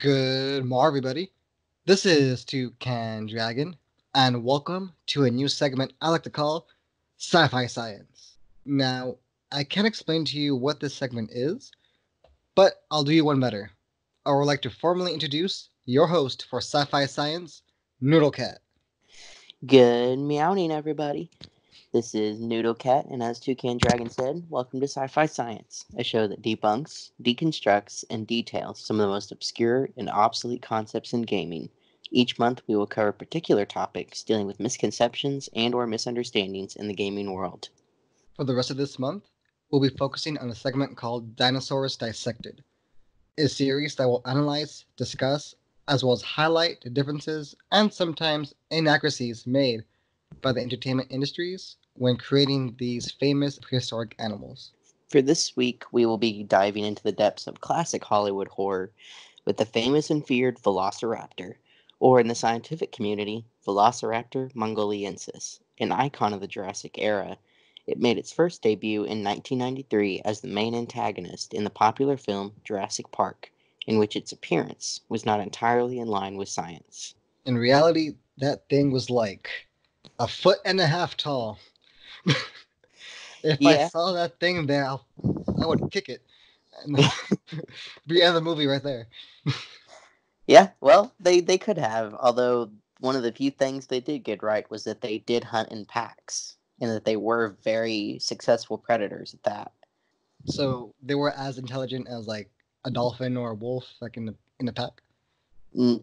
Good morning, everybody. This hmm. is Toucan Dragon, and welcome to a new segment I like to call Sci Fi Science. Now, I can't explain to you what this segment is, but I'll do you one better. I would like to formally introduce your host for Sci Fi Science, Noodle Cat. Good meowing, everybody. This is Noodle Cat, and as Toucan Dragon said, welcome to Sci Fi Science, a show that debunks, deconstructs, and details some of the most obscure and obsolete concepts in gaming. Each month, we will cover particular topics dealing with misconceptions and or misunderstandings in the gaming world. For the rest of this month, we'll be focusing on a segment called Dinosaurs Dissected, a series that will analyze, discuss, as well as highlight the differences and sometimes inaccuracies made by the entertainment industries when creating these famous prehistoric animals. For this week, we will be diving into the depths of classic Hollywood horror with the famous and feared Velociraptor, or in the scientific community, Velociraptor mongoliensis, an icon of the Jurassic era. It made its first debut in 1993 as the main antagonist in the popular film Jurassic Park, in which its appearance was not entirely in line with science. In reality, that thing was like a foot and a half tall. if yeah. I saw that thing there, I'll, I would kick it. And be end of the movie right there. yeah, well, they they could have. Although one of the few things they did get right was that they did hunt in packs, and that they were very successful predators at that. So they were as intelligent as like a dolphin or a wolf, like in the in the pack.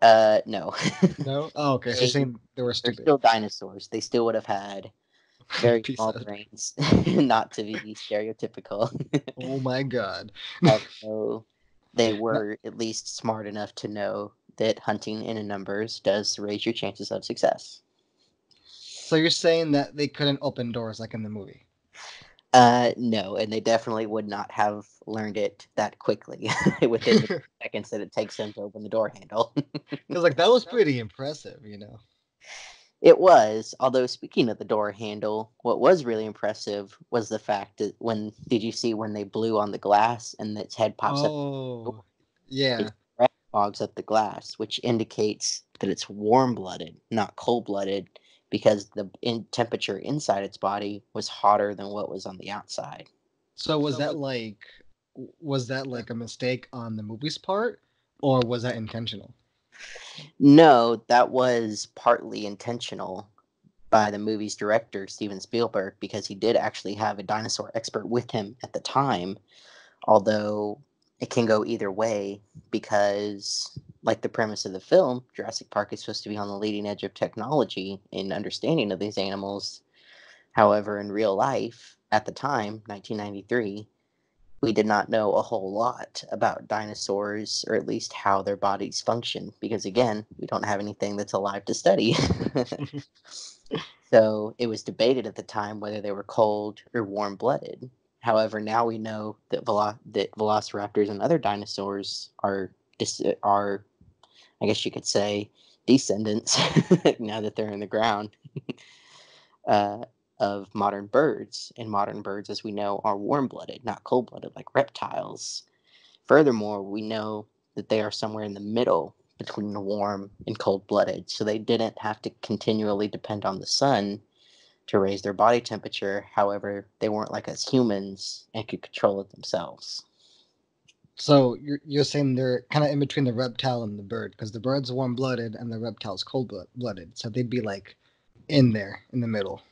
Uh, no. no. Oh, okay. So saying they were stupid. Still dinosaurs. They still would have had very small brains, not to be stereotypical. oh my god. Although they were at least smart enough to know that hunting in numbers does raise your chances of success. So you're saying that they couldn't open doors like in the movie? Uh, no, and they definitely would not have learned it that quickly within the seconds that it takes them to open the door handle. Because like that was pretty impressive, you know. It was. Although speaking of the door handle, what was really impressive was the fact that when did you see when they blew on the glass and its head pops oh, up? yeah. Fogs up the glass, which indicates that it's warm blooded, not cold blooded, because the in temperature inside its body was hotter than what was on the outside. So was that like was that like a mistake on the movie's part or was that intentional? No, that was partly intentional by the movie's director, Steven Spielberg, because he did actually have a dinosaur expert with him at the time. Although it can go either way, because, like the premise of the film, Jurassic Park is supposed to be on the leading edge of technology and understanding of these animals. However, in real life, at the time, 1993, we did not know a whole lot about dinosaurs, or at least how their bodies function, because again, we don't have anything that's alive to study. Mm-hmm. so it was debated at the time whether they were cold or warm blooded. However, now we know that, velo- that velociraptors and other dinosaurs are dis- are, I guess you could say, descendants now that they're in the ground. uh, of modern birds, and modern birds, as we know, are warm blooded, not cold blooded like reptiles. Furthermore, we know that they are somewhere in the middle between the warm and cold blooded, so they didn't have to continually depend on the sun to raise their body temperature. However, they weren't like us humans and could control it themselves. So you're you're saying they're kind of in between the reptile and the bird because the bird's warm blooded and the reptile's cold blooded, so they'd be like in there in the middle.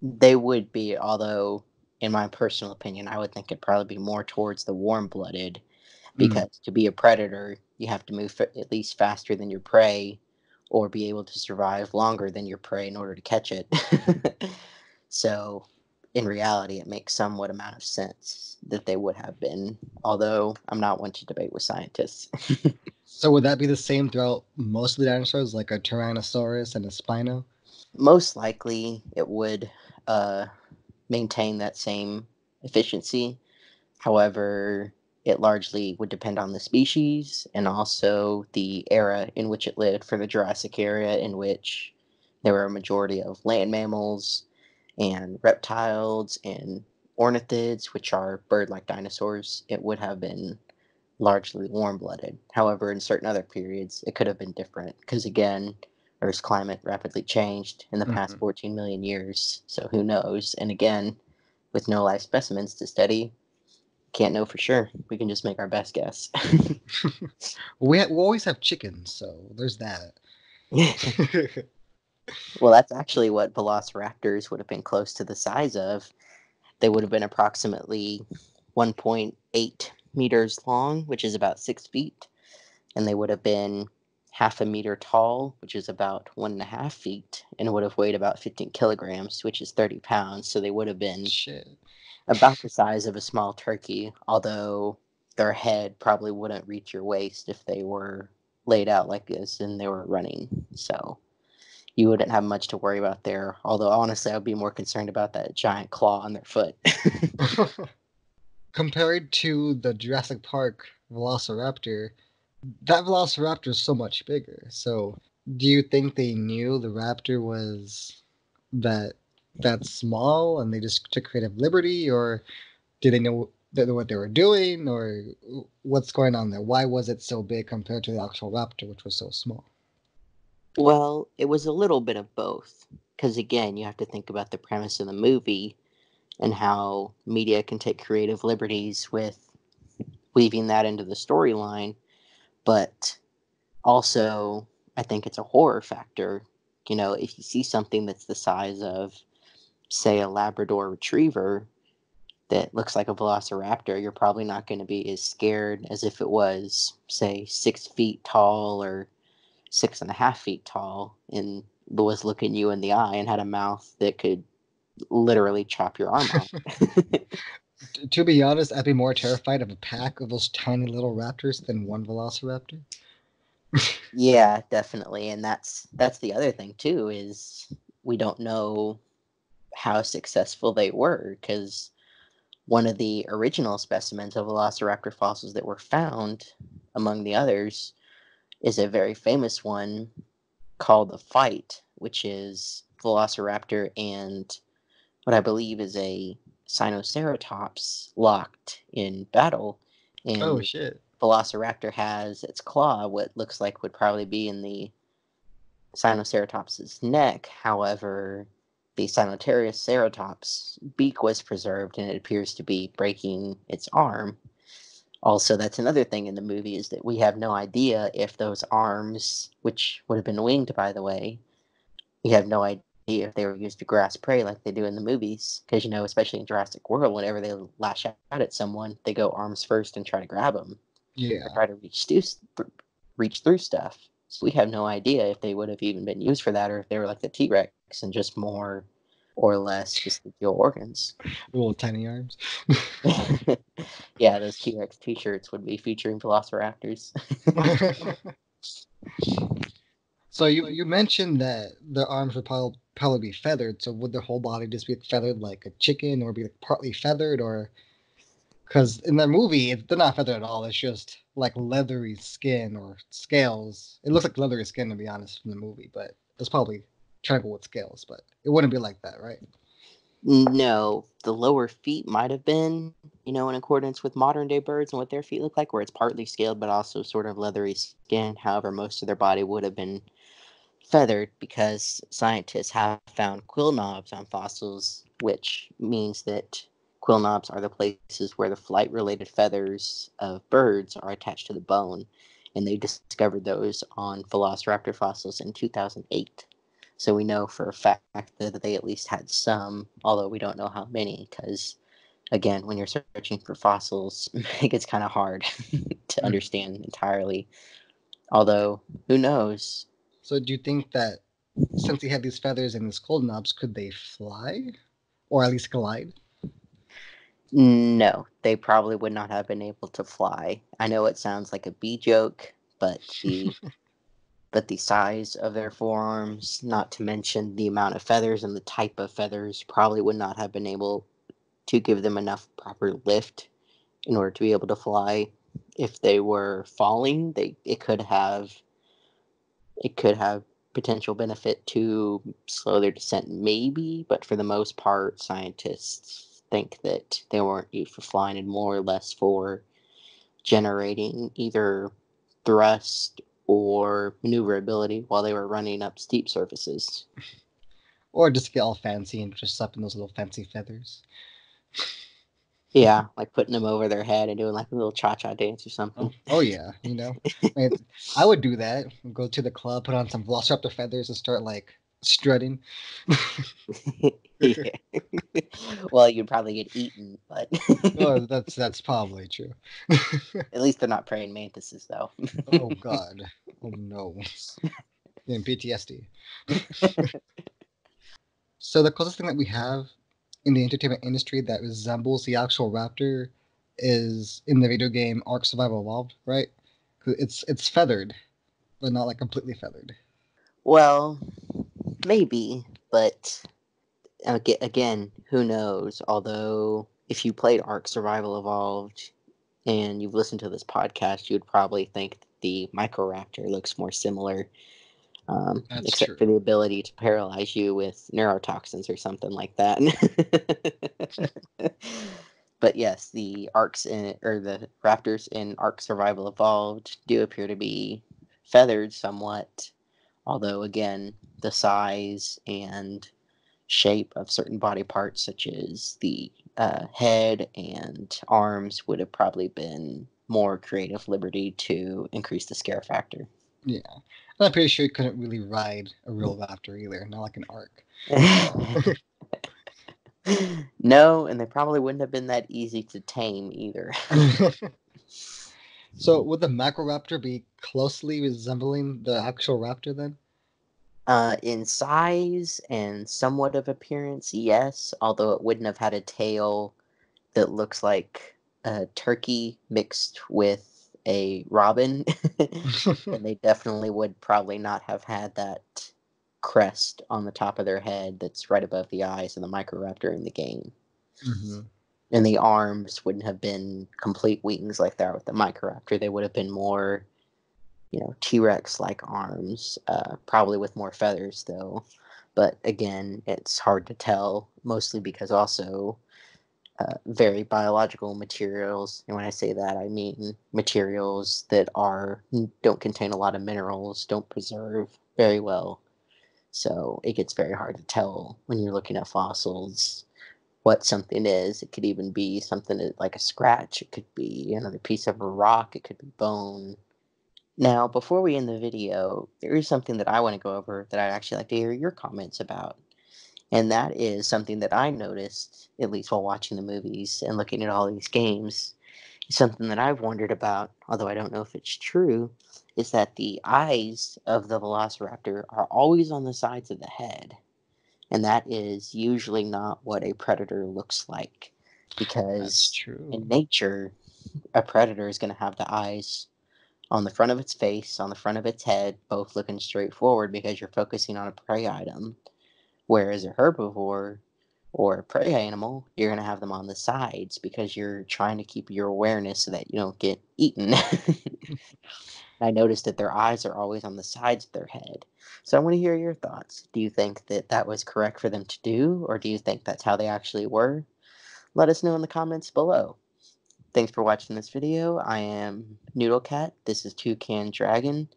They would be, although, in my personal opinion, I would think it'd probably be more towards the warm blooded mm. because mm. to be a predator, you have to move fa- at least faster than your prey or be able to survive longer than your prey in order to catch it. so, in reality, it makes somewhat amount of sense that they would have been, although I'm not one to debate with scientists. so, would that be the same throughout most of the dinosaurs, like a Tyrannosaurus and a Spino? Most likely, it would uh, maintain that same efficiency. However, it largely would depend on the species and also the era in which it lived. For the Jurassic era, in which there were a majority of land mammals and reptiles and ornithids, which are bird like dinosaurs, it would have been largely warm blooded. However, in certain other periods, it could have been different because, again, Earth's climate rapidly changed in the past Mhm. 14 million years. So who knows? And again, with no live specimens to study, can't know for sure. We can just make our best guess. we, ha- we always have chickens, so there's that. well, that's actually what velociraptors would have been close to the size of. They would have been approximately 1.8 meters long, which is about six feet, and they would have been half a meter tall, which is about one and a half feet, and would have weighed about 15 kilograms, which is 30 pounds. So they would have been Shit. about the size of a small turkey, although their head probably wouldn't reach your waist if they were laid out like this and they were running. So you wouldn't have much to worry about there. Although honestly, I'd be more concerned about that giant claw on their foot. Compared to the Jurassic Park Velociraptor, that Velociraptor is so much bigger. So, do you think they knew the raptor was that that small and they just took creative liberty, or did they know what they were doing, or what's going on there? Why was it so big compared to the actual raptor, which was so small? Well, it was a little bit of both. Because again, you have to think about the premise of the movie and how media can take creative liberties with weaving that into the storyline. But also, I think it's a horror factor. You know, if you see something that's the size of, say, a Labrador retriever that looks like a velociraptor, you're probably not going to be as scared as if it was, say, six feet tall or six and a half feet tall and was looking you in the eye and had a mouth that could literally chop your arm off. To be honest, I'd be more terrified of a pack of those tiny little raptors than one Velociraptor. yeah, definitely. And that's that's the other thing too is we don't know how successful they were because one of the original specimens of velociraptor fossils that were found among the others is a very famous one called the fight which is velociraptor and what i believe is a sinoceratops locked in battle and Oh shit! velociraptor has its claw what looks like would probably be in the Sinoceratops's neck. However, the Sinoceratops beak was preserved and it appears to be breaking its arm. Also, that's another thing in the movie is that we have no idea if those arms, which would have been winged by the way, we have no idea if they were used to grasp prey like they do in the movies. Because, you know, especially in Jurassic World, whenever they lash out at someone, they go arms first and try to grab them Yeah. try to reach through, reach through stuff. So we have no idea if they would have even been used for that or if they were like the T Rex and just more or less just steal organs. Little tiny arms. yeah, those T Rex t shirts would be featuring velociraptors. so you you mentioned that their arms would probably probably be feathered. So would their whole body just be feathered like a chicken, or be like partly feathered, or because in the movie it, they're not feathered at all. It's just like leathery skin or scales. It looks like leathery skin to be honest from the movie, but it's probably trying with scales. But it wouldn't be like that, right? Mm. no, the lower feet might have been, you know, in accordance with modern day birds and what their feet look like, where it's partly scaled but also sort of leathery skin. However, most of their body would have been feathered because scientists have found quill knobs on fossils, which means that quill knobs are the places where the flight related feathers of birds are attached to the bone. And they discovered those on velociraptor fossils in 2008. So we know for a fact that they at least had some, although we don't know how many, because again, when you're searching for fossils, it gets kind of hard to hmm. understand entirely. Although, who knows? So do you think that since he had these feathers and these quill knobs, could they fly, or at least glide? No, they probably would not have been able to fly. I know it sounds like a bee joke, but the but the size of their forearms, not to mention the amount of feathers and the type of feathers, probably would not have been able to give them enough proper lift in order to be able to fly. If they were falling, they it could have it could have potential benefit to slow their descent maybe, but for the most part scientists think that they weren't used for flying and more or less for generating either thrust or maneuverability while they were running up steep surfaces. Or just get all fancy and dress up in those little fancy feathers. Yeah, like putting them over their head and doing like a little cha cha dance or something. Oh, oh yeah, you know, I, mean, I would do that. Go to the club, put on some Velociraptor feathers, and start like strutting. yeah. well, you'd probably get eaten, but oh, that's that's probably true. At least they're not praying mantises, though. oh God! Oh no! In PTSD. so the closest thing that we have in the entertainment industry that resembles the actual raptor is in the video game Ark Survival Evolved, right? It's it's feathered, but not like completely feathered. Well, maybe, but again, who knows? Although, if you played Ark Survival Evolved and you've listened to this podcast, you would probably think the Microraptor looks more similar um, except true. for the ability to paralyze you with neurotoxins or something like that. but yes, the arcs in or the raptors in Ark Survival Evolved do appear to be feathered somewhat, although again, the size and shape of certain body parts, such as the uh, head and arms, would have probably been more creative liberty to increase the scare factor. Yeah. I'm pretty sure you couldn't really ride a real raptor either, not like an ark. no, and they probably wouldn't have been that easy to tame either. so would the Microraptor be closely resembling the actual raptor then? Uh, in size and somewhat of appearance, yes. Although it wouldn't have had a tail that looks like a turkey mixed with a Robin, and they definitely would probably not have had that crest on the top of their head that's right above the eyes of the Microraptor in the game. Mm-hmm. And the arms wouldn't have been complete wings like that with the Microraptor. They would have been more, you know, T Rex like arms, uh, probably with more feathers though. But again, it's hard to tell, mostly because also uh, very biological materials. And when I say that, I mean materials that are don't contain a lot of minerals, don't preserve very well. So it gets very hard to tell when you're looking at fossils what something is. It could even be something like a scratch. It could be another piece of a rock. It could be bone. Now, before we end the video, there is something that I want to go over that I'd actually like to hear your comments about. And that is something that I noticed, at least while watching the movies and looking at all these games, something that I've wondered about, although I don't know if it's true, is that the eyes of the velociraptor are always on the sides of the head. And that is usually not what a predator looks like. Because in nature, a predator is going to have the eyes on the front of its face, on the front of its head, both looking straight forward because you're focusing on a prey item. Whereas a herbivore or a prey animal, you're going to have them on the sides because you're trying to keep your awareness so that you don't get eaten. I noticed that their eyes are always on the sides of their head. So I want to hear your thoughts. Do you think that that was correct for them to do, or do you think that's how they actually were? Let us know in the comments below. Thanks for watching this video. I am Noodlecat. This is Toucan Dragon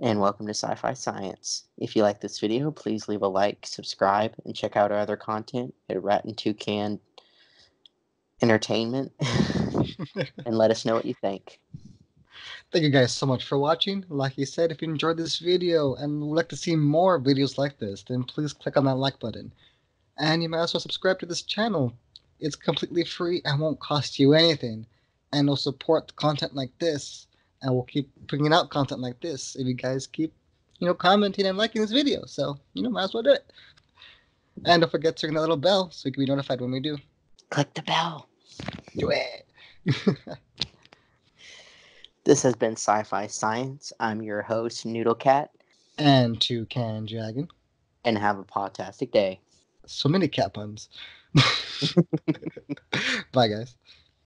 and welcome to Sci-Fi Science. If you like this video, please leave a like, subscribe, and check out our other content at Rat and Toucan Entertainment, and let us know what you think. Thank you guys so much for watching. Like I said, if you enjoyed this video and would like to see more videos like this, then please click on that like button. And you might also subscribe to this channel. It's completely free and won't cost you anything. And will support content like this and we'll keep bringing out content like this if you guys keep, you know, commenting and liking this video. So, you know, might as well do it. And don't forget to ring that little bell so you can be notified when we do. Click the bell. Do it. this has been Sci-Fi Science. I'm your host, Noodle Cat. And Toucan Dragon. And have a fantastic day. So many cat puns. Bye, guys.